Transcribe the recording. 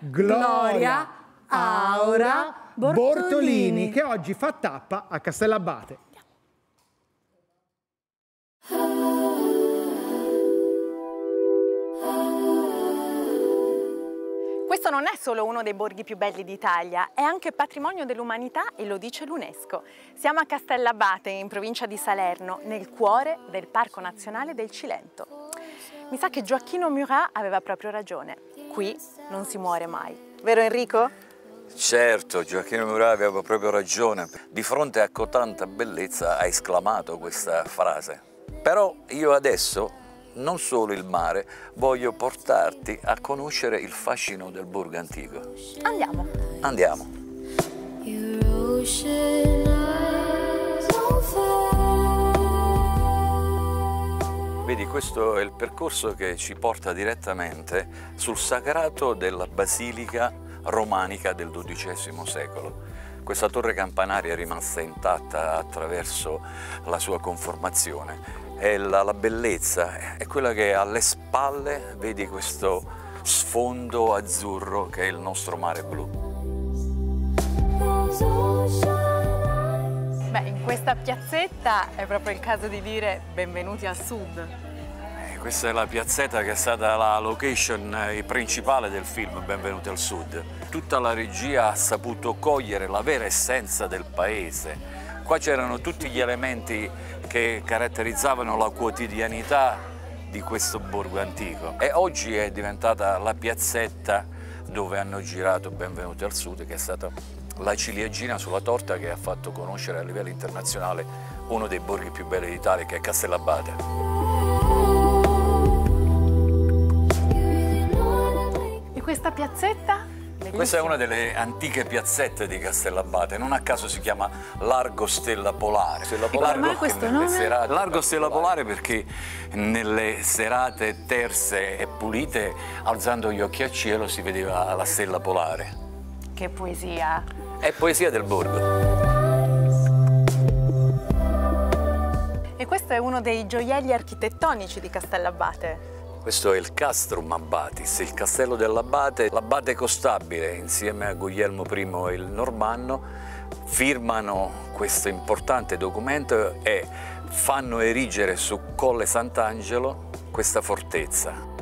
Gloria Aura Bortolini, che oggi fa tappa a Castellabate. Questo non è solo uno dei borghi più belli d'Italia, è anche patrimonio dell'umanità e lo dice l'UNESCO. Siamo a Castellabate, in provincia di Salerno, nel cuore del Parco Nazionale del Cilento. Mi sa che Gioacchino Murat aveva proprio ragione. Qui non si muore mai. Vero Enrico? Certo, Gioacchino Murat aveva proprio ragione. Di fronte a cotanta bellezza ha esclamato questa frase. Però io adesso non solo il mare, voglio portarti a conoscere il fascino del borgo antico. Andiamo. Andiamo. Questo è il percorso che ci porta direttamente sul sagrato della basilica romanica del XII secolo. Questa torre campanaria è rimasta intatta attraverso la sua conformazione e la, la bellezza è quella che alle spalle vedi questo sfondo azzurro che è il nostro mare blu. Beh, in questa piazzetta è proprio il caso di dire benvenuti al sud. Questa è la piazzetta che è stata la location eh, principale del film Benvenuti al Sud. Tutta la regia ha saputo cogliere la vera essenza del paese. Qua c'erano tutti gli elementi che caratterizzavano la quotidianità di questo borgo antico e oggi è diventata la piazzetta dove hanno girato Benvenuti al Sud che è stata la ciliegina sulla torta che ha fatto conoscere a livello internazionale uno dei borghi più belli d'Italia che è Castellabate. Questa piazzetta? Questa è una delle antiche piazzette di Castellabate, non a caso si chiama Largo Stella Polare. Stella Polare Largo, questo nome? Serate, Largo Stella Polare perché nelle serate terse e pulite, alzando gli occhi al cielo, si vedeva la stella polare. Che poesia! È poesia del borgo. E questo è uno dei gioielli architettonici di Castellabate. Questo è il Castrum Abbatis, il castello dell'Abate. L'Abate Costabile, insieme a Guglielmo I il Normanno, firmano questo importante documento e fanno erigere su Colle Sant'Angelo questa fortezza.